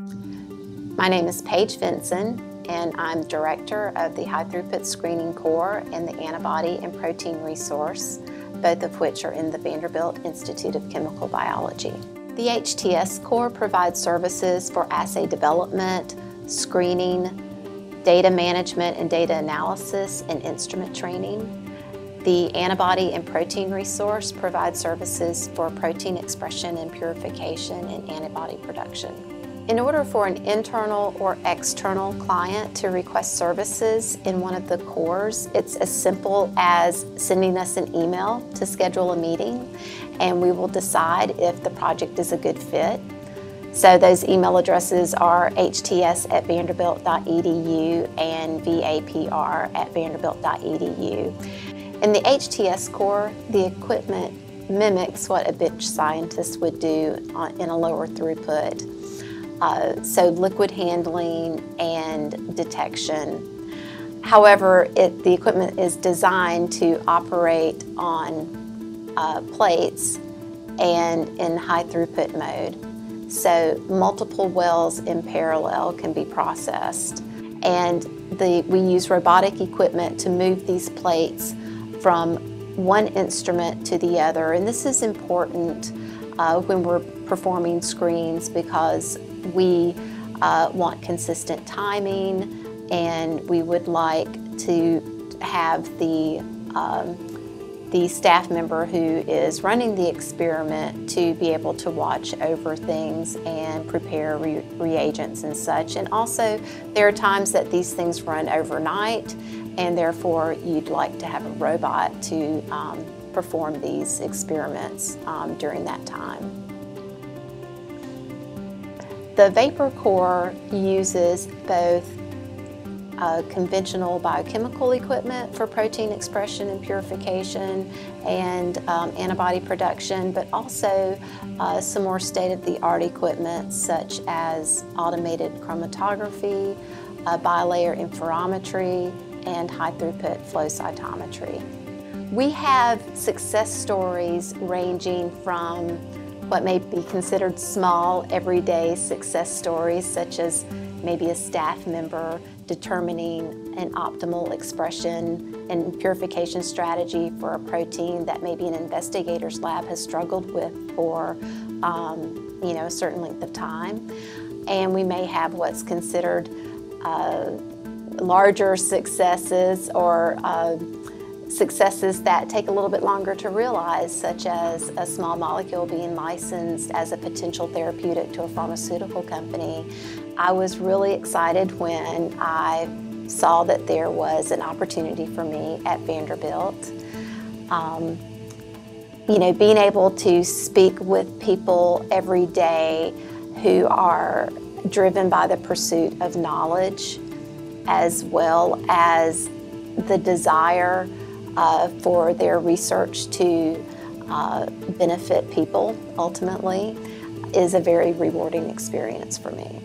My name is Paige Vinson, and I'm Director of the High Throughput Screening Core and the Antibody and Protein Resource, both of which are in the Vanderbilt Institute of Chemical Biology. The HTS Core provides services for assay development, screening, data management and data analysis, and instrument training. The Antibody and Protein Resource provides services for protein expression and purification and antibody production. In order for an internal or external client to request services in one of the cores, it's as simple as sending us an email to schedule a meeting and we will decide if the project is a good fit. So those email addresses are hts at vanderbilt.edu and vapr at vanderbilt.edu. In the HTS core, the equipment mimics what a bench scientist would do in a lower throughput. Uh, so liquid handling and detection. However, it, the equipment is designed to operate on uh, plates and in high throughput mode. So multiple wells in parallel can be processed. And the, we use robotic equipment to move these plates from one instrument to the other. And this is important uh, when we're performing screens because we uh, want consistent timing and we would like to have the, um, the staff member who is running the experiment to be able to watch over things and prepare re reagents and such. And also, there are times that these things run overnight and therefore you'd like to have a robot to um, perform these experiments um, during that time. The VAPR Core uses both uh, conventional biochemical equipment for protein expression and purification and um, antibody production, but also uh, some more state-of-the-art equipment such as automated chromatography, uh, biolayer interferometry, and high-throughput flow cytometry. We have success stories ranging from what may be considered small, everyday success stories, such as maybe a staff member determining an optimal expression and purification strategy for a protein that maybe an investigator's lab has struggled with for um, you know, a certain length of time. And we may have what's considered uh, larger successes or uh, successes that take a little bit longer to realize, such as a small molecule being licensed as a potential therapeutic to a pharmaceutical company. I was really excited when I saw that there was an opportunity for me at Vanderbilt. Um, you know, being able to speak with people every day who are driven by the pursuit of knowledge as well as the desire uh, for their research to uh, benefit people ultimately is a very rewarding experience for me.